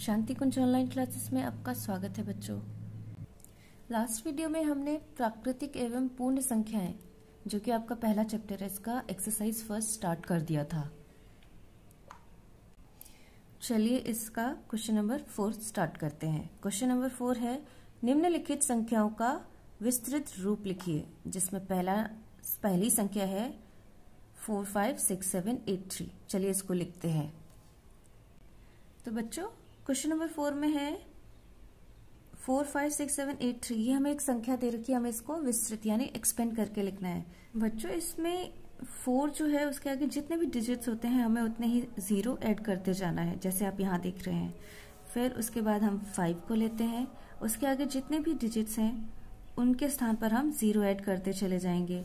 शांति कुंज online classes में आपका स्वागत है बच्चों। लास्ट वीडियो में हमने प्राकृतिक एवं पूर्ण संख्याएँ, जो कि आपका पहला चैप्टर है, इसका एक्सरसाइज फ़र्स्ट स्टार्ट कर दिया था। चलिए इसका क्वेश्चन नंबर फोर स्टार्ट करते हैं। क्वेश्चन नंबर फोर है, निम्नलिखित संख्याओं का विस्तृत रूप लिखिए, जिसमें पहला, पहली संख्या है four five six seven eight three चलिए इसको लिखते हैं। तो बच्चों क्वेश्चन नंबर फोर में है। Four, five, six, seven, eight, three, ये हमें एक संख्या दे रखी है, हमें इसको विस्तृत यानी एक्सपेंड करके लिखना है। बच्चों, इसमें फोर जो है, उसके आगे जितने भी डिजिट्स होते हैं, हमें उतने ही ज़ीरो ऐड करते जाना है, जैसे आप यहाँ देख रहे हैं। फिर उसके बाद हम फाइव को लेते हैं। उसके आगे जितने भी डिजिट्स हैं, उनके स्थान पर हम ज़ीरो ऐड करते चले जाएँगे।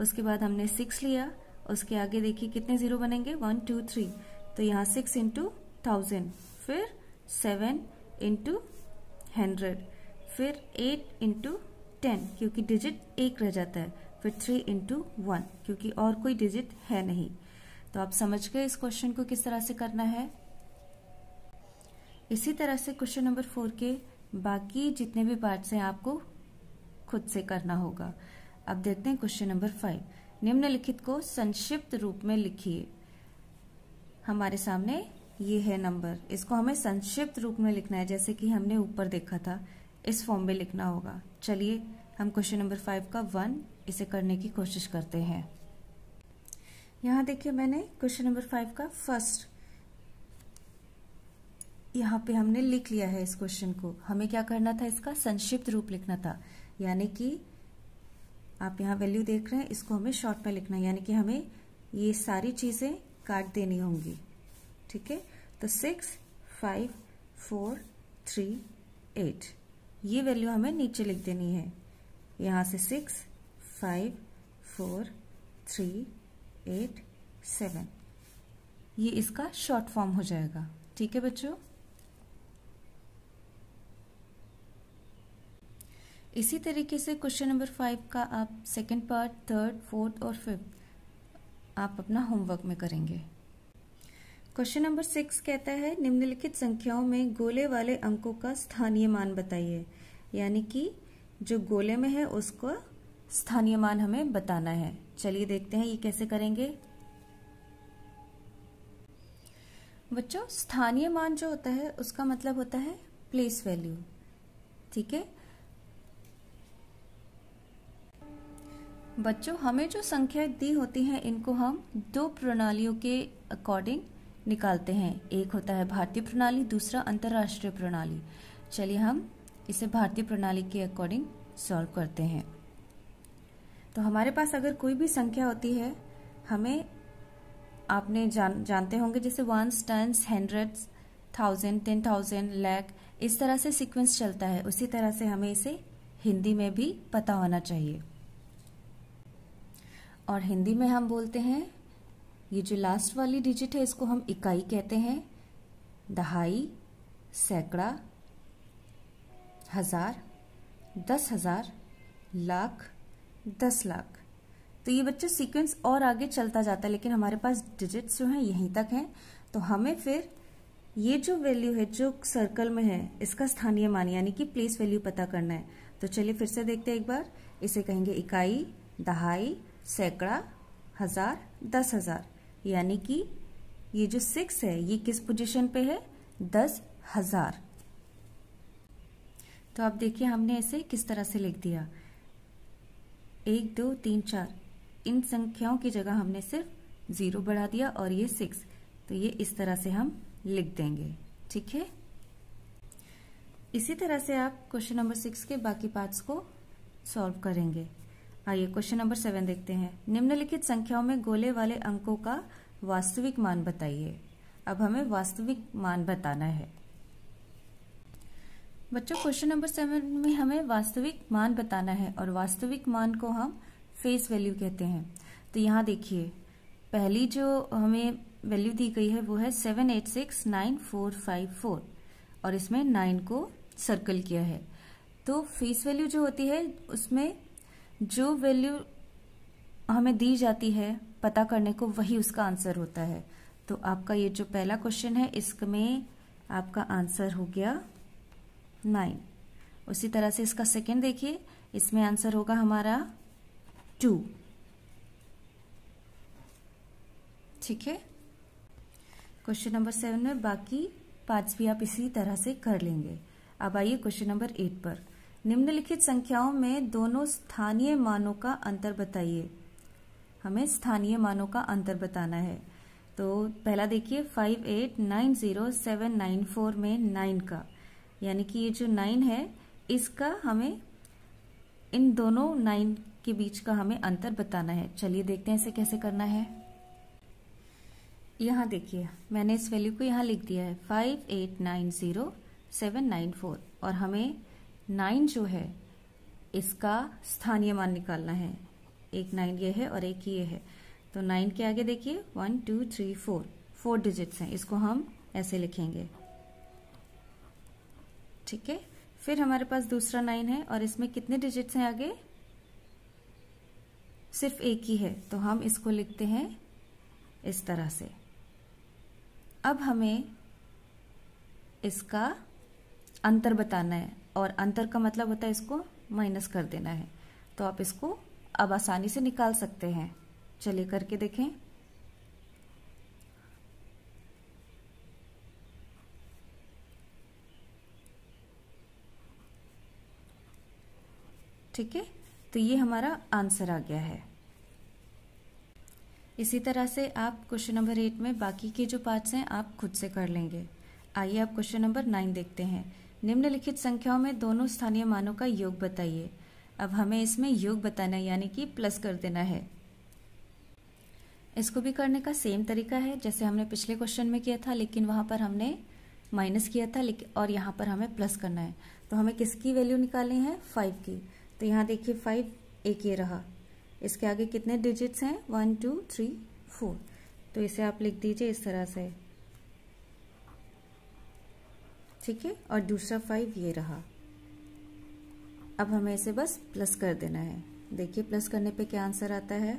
उसके बाद हमने सिक्स लिया। उसके आगे देखिए कितने ज़ीरो बनेंगे? वन टू थ्री तो यहाँ सिक्स इंटू थाउज़ेंड फिर सेवन इंटू हंड्रेड फिर एट इंटू टेन क्योंकि डिजिट एक रह जाता है, फिर थ्री इंटू वन क्योंकि और कोई डिजिट है नहीं। तो आप समझ गए इस क्वेश्चन को किस तरह से करना है? इसी तरह से क्वेश्चन नंबर फोर के बाकी जितने भी पार्ट्स हैं आपको खुद से करना होगा। अब देखते हैं क्वेश्चन नंबर फाइव निम्नलिखित को संक्षिप्त रूप में लिखिए। हमारे सामने ये है नंबर। इसको हमें संक्षिप्त रूप में लिखना है, जैसे कि हमने ऊपर देखा था। इस फॉर्म में लिखना होगा। चलिए, हम क्वेश्चन नंबर फाइव का वन इसे करने की कोशिश करते हैं। यहाँ देखिए मैंने क्वेश्चन नंबर फाइव का फ़र्स्ट। यहाँ पे हमने लिख लिया है इस क्वेश्चन को। हमें क्या करना था इसका? संक्षिप्त रूप लिखना था। यानी कि आप यहाँ वैल्यू देख रहे हैं, इसको हमें शॉर्ट में लिखना है। यानी कि हमें ये सारी चीज़ें काट देनी होंगी। ठीक है? तो six five four three eight ये वैल्यू हमें नीचे लिख देनी है। यहाँ से six five four three eight seven ये इसका शॉर्ट फॉर्म हो जाएगा। ठीक है बच्चों? इसी तरीके से क्वेश्चन नंबर फाइव का आप सेकेंड पार्ट थर्ड फोर्थ और फिफ्थ आप अपना होमवर्क में करेंगे। क्वेश्चन नंबर सिक्स कहता है, निम्नलिखित संख्याओं में गोले वाले अंकों का स्थानीय मान बताइए। यानी कि जो गोले में है, उसको स्थानीय मान हमें बताना है। चलिए देखते हैं ये कैसे करेंगे। बच्चों, स्थानीय मान जो होता है, उसका मतलब होता है प्लेस वैल्यू ठीक है? बच्चों, हमें जो संख्या दी होती हैं, इनको हम दो प्रणालियों के अकॉर्डिंग निकालते हैं। एक होता है भारतीय प्रणाली, दूसरा अंतर्राष्ट्रीय प्रणाली। चलिए हम इसे भारतीय प्रणाली के अकॉर्डिंग सॉल्व करते हैं। तो हमारे पास अगर कोई भी संख्या होती है, हमें आपने जान, जानते होंगे जैसे ones tens hundreds thousand ten thousand lakh इस तरह से सीक्वेंस चलता है। उसी तरह से हमें इसे हिंदी में भी पता होना चाहिए। और हिंदी में हम बोलते हैं ये जो लास्ट वाली डिजिट है, इसको हम इकाई कहते हैं। दहाई, सैकड़ा, हज़ार, दस हज़ार, लाख, दस लाख। तो ये बच्चे सीक्वेंस और आगे चलता जाता है, लेकिन हमारे पास डिजिट्स जो हैं, यहीं तक हैं। तो हमें फिर ये जो वैल्यू है, जो सर्कल में है, इसका स्थानीय मान, यानी कि प्लेस वैल्यू पता करना है। तो चलिए फिर से देखते हैं एक बार। इसे कहेंगे इकाई, दहाई, सैकड़ा, हज़ार, दस हज़ार। यानी कि ये जो सिक्स है, ये किस पोजीशन पे है? दस हज़ार। तो आप देखिए, हमने इसे किस तरह से लिख दिया? एक, दो, तीन, चार। इन संख्याओं की जगह हमने सिर्फ़ ज़ीरो बढ़ा दिया और ये सिक्स तो ये इस तरह से हम लिख देंगे। ठीक है? इसी तरह से आप क्वेश्चन नंबर सिक्स के बाकी पार्ट्स को सॉल्व करेंगे। आइए क्वेश्चन नंबर सेवन देखते हैं। निम्नलिखित संख्याओं में गोले वाले अंकों का वास्तविक मान बताइए। अब हमें वास्तविक मान बताना है। बच्चों, क्वेश्चन नंबर सेवन में हमें वास्तविक मान बताना है और वास्तविक मान को हम फेस वैल्यू कहते हैं। तो यहाँ देखिए, पहली जो हमें वैल्यू दी गई है वो है seven eight six nine four five four और इसमें नाइन को सर्कल किया है। तो फेस वैल्यू जो होती है उसमें जो वैल्यू हमें दी जाती है, पता करने को वही उसका आंसर होता है। तो आपका ये जो पहला क्वेश्चन है, इसमें आपका आंसर हो गया नाइन उसी तरह से इसका सेकेंड देखिए, इसमें आंसर होगा हमारा टू ठीक है? क्वेश्चन नंबर सेवन में बाकी पार्ट्स भी आप इसी तरह से कर लेंगे। अब आइए क्वेश्चन नंबर एट पर। निम्नलिखित संख्याओं में दोनों स्थानीय मानों का अंतर बताइए। हमें स्थानीय मानों का अंतर बताना है। तो पहला देखिए five eight nine zero seven nine four में नाइन का। यानी कि ये जो नाइन है, इसका हमें, इन दोनों नाइन के बीच का हमें अंतर बताना है। चलिए देखते हैं इसे कैसे करना है। यहाँ देखिए, मैंने इस वैल्यू को यहाँ लिख दिया है five eight nine zero seven nine four और हमें नाइन जो है, इसका स्थानीय मान निकालना है। एक नाइन ये है और एक ये है। तो नाइन के आगे देखिए, one, two, three, four. Four digits हैं। इसको हम ऐसे लिखेंगे। ठीक है? फिर हमारे पास दूसरा नाइन है और इसमें कितने डिजिट्स हैं आगे? सिर्फ़ एक ही है। तो हम इसको लिखते हैं इस तरह से। अब हमें इसका अंतर बताना है। और अंतर का मतलब होता है इसको माइनस कर देना है। तो आप इसको अब आसानी से निकाल सकते हैं। चलिए करके देखें। ठीक है? तो ये हमारा आंसर आ गया है। इसी तरह से आप क्वेश्चन नंबर एट में बाकी के जो पार्ट्स हैं, आप खुद से कर लेंगे। आइए आप क्वेश्चन नंबर नाइन देखते हैं। निम्नलिखित संख्याओं में दोनों स्थानीय मानों का योग बताइए। अब हमें इसमें योग बताना यानी कि प्लस कर देना है। इसको भी करने का सेम तरीका है जैसे हमने पिछले क्वेश्चन में किया था, लेकिन वहाँ पर हमने माइनस किया था, लेकिन और यहाँ पर हमें प्लस करना है। तो हमें किसकी वैल्यू निकालनी है? फाइव की। तो यहाँ देखिए फाइव एक ये रहा। इसके आगे कितने डिजिट्स हैं? One, two, three, four. तो इसे आप लिख दीजिए इस तरह से। ठीक है? और दूसरा फाइव ये रहा। अब हमें इसे बस प्लस कर देना है। देखिए प्लस करने पे क्या आंसर आता है?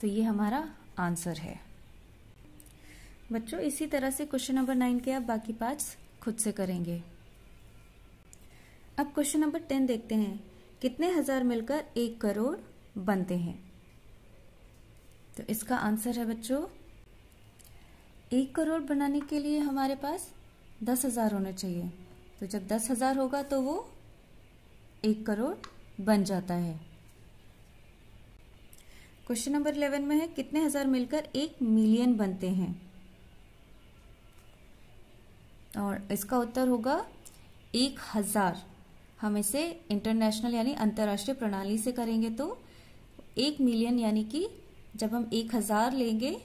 तो ये हमारा आंसर है। बच्चों, इसी तरह से क्वेश्चन नंबर नाइन के आप बाकी पार्ट्स खुद से करेंगे। अब क्वेश्चन नंबर टेन देखते हैं। कितने हज़ार मिलकर एक करोड़ बनते हैं? तो इसका आंसर है बच्चों एक करोड़ बनाने के लिए हमारे पास दस हज़ार होने चाहिए। तो जब दस हज़ार होगा तो वो एक करोड़ बन जाता है। क्वेश्चन नंबर इलेवन में है, कितने हज़ार मिलकर एक मिलियन बनते हैं? और इसका उत्तर होगा, एक हज़ार। हम इसे इंटरनेशनल यानी अंतर्राष्ट्रीय प्रणाली से करेंगे तो एक मिलियन यानी कि जब हम एक हज़ार लेंगे,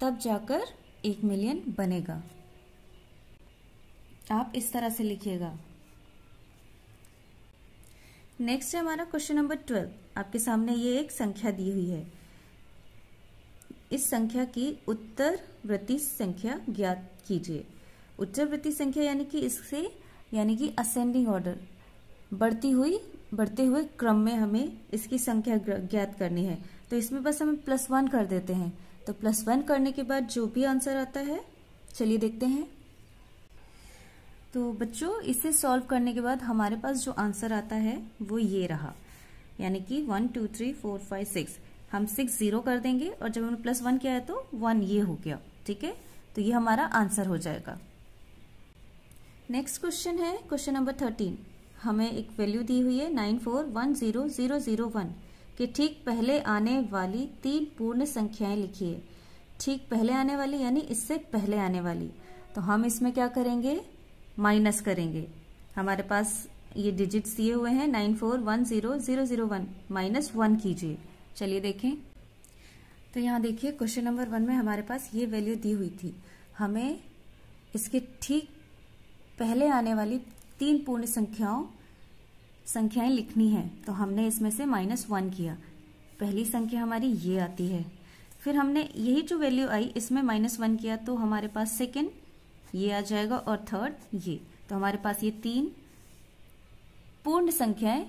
तब जाकर एक मिलियन बनेगा। आप इस तरह से लिखिएगा। नेक्स्ट है हमारा क्वेश्चन नंबर ट्वेल्व आपके सामने ये एक संख्या दी हुई है। इस संख्या की उत्तर वृत्ति संख्या ज्ञात कीजिए। उत्तर वृत्ति संख्या यानी कि इससे, यानी कि असेंडिंग ऑर्डर बढ़ती हुई, बढ़ते हुए क्रम में हमें इसकी संख्या ज्ञात करनी है। तो इसमें बस हम प्लस वन कर देते हैं। तो प्लस वन करने के बाद जो भी आंसर आता है, चलिए देखते हैं। तो बच्चों, इसे सॉल्व करने के बाद हमारे पास जो आंसर आता है, वो ये रहा। यानी कि one two three four five six हम सिक्स ज़ीरो कर देंगे और जब हमने प्लस वन किया है तो वन ये हो गया, ठीक है? तो ये हमारा आंसर हो जाएगा। नेक्स्ट क्वेश्चन है क्वेश्चन नंबर थर्टीन हमें एक वैल्यू दी हुई है nine four one zero zero zero one के ठीक पहले आने वाली तीन पूर्ण संख्याएँ लिखिए। ठीक पहले आने वाली यानी इससे पहले आने वाली। तो हम इसमें क्या करेंगे? माइनस करेंगे। हमारे पास ये डिजिट्स दिए हुए हैं, nine four one zero zero zero one. Minus one कीजिए। चलिए देखें। तो यहाँ देखिए, क्वेश्चन नंबर वन में हमारे पास ये वैल्यू दी हुई थी। हमें इसके ठीक पहले आने वाली तीन पूर्ण संख्याओं संख्याएँ लिखनी है तो हमने इसमें से माइनस वन किया। पहली संख्या हमारी ये आती है। फिर हमने यही जो वैल्यू आई, इसमें माइनस वन किया तो हमारे पास सेकेंड ये आ जाएगा, और थर्ड ये। तो हमारे पास ये तीन पूर्ण संख्याएँ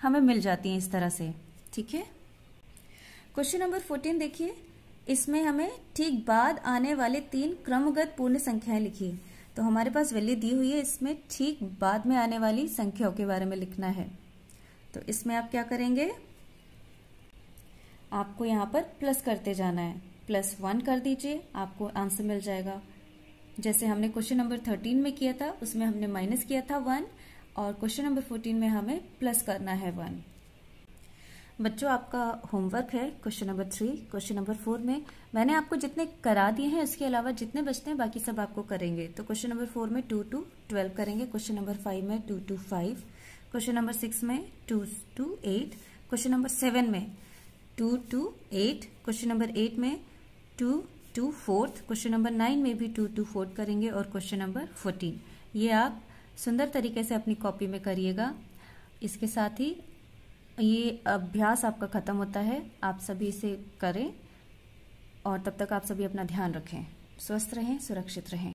हमें मिल जाती हैं इस तरह से। ठीक है? क्वेश्चन नंबर फोर्टीन देखिए। इसमें हमें ठीक बाद आने वाले तीन क्रमगत पूर्ण संख्याएँ लिखिए तो हमारे पास वैल्यू दी हुई है। इसमें ठीक बाद में आने वाली संख्याओं के बारे में लिखना है। तो इसमें आप क्या करेंगे? आपको यहाँ पर प्लस करते जाना है। प्लस वन कर दीजिए, आपको आंसर मिल जाएगा। जैसे हमने क्वेश्चन नंबर थर्टीन में किया था, उसमें हमने माइनस किया था वन और क्वेश्चन नंबर फोर्टीन में हमें प्लस करना है वन बच्चों, आपका होमवर्क है question number three question number four में। मैंने आपको जितने करा दिए हैं उसके अलावा जितने बचते हैं, बाकी सब आपको करेंगे। तो क्वेश्चन नंबर फोर में टू टू ट्वेल्व करेंगे। क्वेश्चन नंबर फाइव में two two five question number six में two two eight question number seven में two two eight question number eight में two two fourth question number nine में भी to two fourth करेंगे और question number fourteen ये आप सुंदर तरीके से अपनी कॉपी में करिएगा। इसके साथ ही ये अभ्यास आपका खत्म होता है, आप सभी इसे करें और तब तक आप सभी अपना ध्यान रखें। स्वस्थ रहें, सुरक्षित रहें।